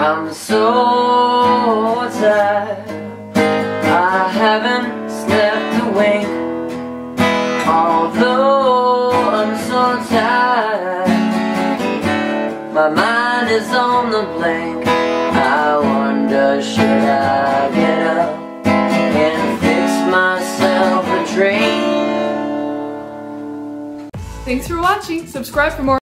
I'm so tired I haven't slept a wink Although I'm so tired My mind is on the blank. I wonder should I get up And fix myself a drink Thanks for watching. Subscribe for more.